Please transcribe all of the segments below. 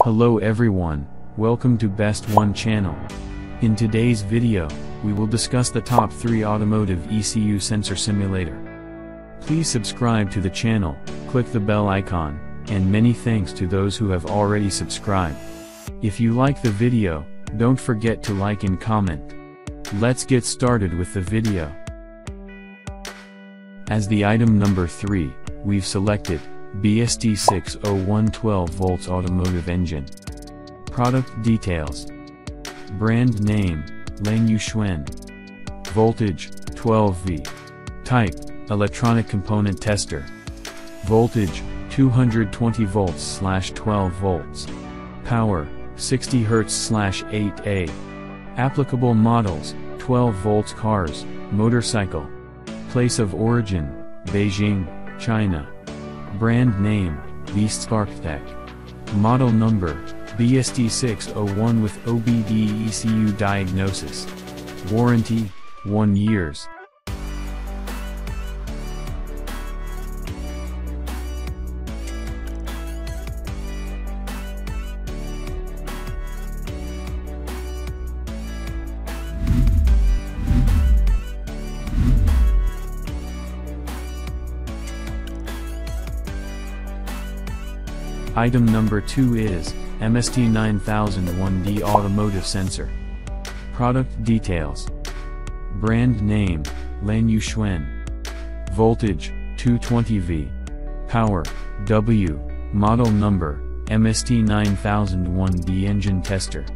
Hello everyone, welcome to Best One channel. In today's video, we will discuss the top 3 automotive ECU sensor simulator. Please subscribe to the channel, click the bell icon, and many thanks to those who have already subscribed. If you like the video, don't forget to like and comment. Let's get started with the video. As the item number 3, we've selected BST 601 12 volts automotive engine. Product details. Brand name, Lan Yuxuan. Voltage, 12V. Type, electronic component tester. Voltage, 220 volts slash 12 volts. Power, 60 Hz slash 8A. Applicable models, 12 volts cars, motorcycle. Place of origin, Beijing, China. Brand name, Beast SparkTech. Model number, BST601 with OBD ECU diagnosis. Warranty, 1 years. Item number 2 is, MST9001D Automotive Sensor. Product details. Brand name, Lan Yuxuan. Voltage, 220V. Power, W. Model number, MST9001D Engine Tester.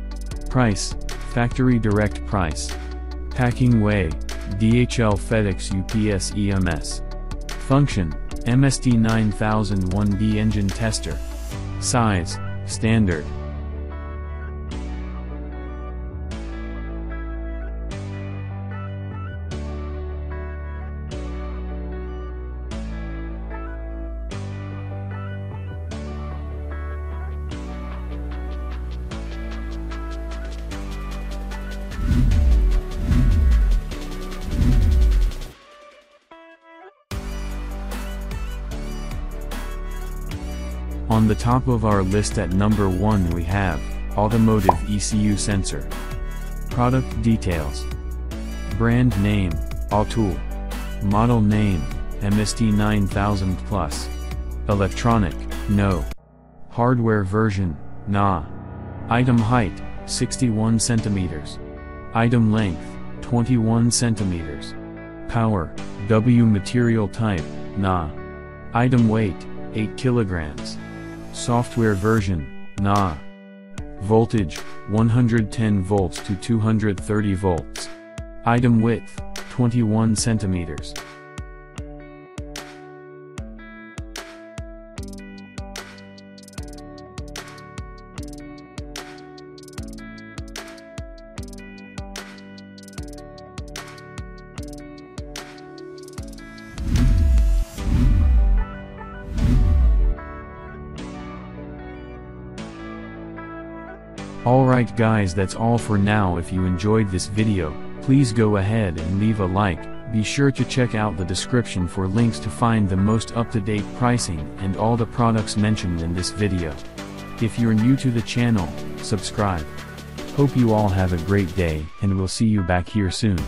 Price, Factory Direct Price. Packing Way, DHL FedEx UPS EMS. Function, MST9001D Engine Tester. Size, Standard. On the top of our list at number 1 we have, Automotive ECU Sensor. Product details. Brand name, Autool. Model name, MST9000 Plus. Electronic, no. Hardware version, nah. Item height, 61 centimeters. Item length, 21 centimeters. Power, W material type, nah. Item weight, 8 kilograms. Software version, NA. Voltage, 110 volts to 230 volts. Item width, 21 centimeters. Alright guys that's all for now if you enjoyed this video, please go ahead and leave a like, be sure to check out the description for links to find the most up-to-date pricing and all the products mentioned in this video. If you're new to the channel, subscribe. Hope you all have a great day and we'll see you back here soon.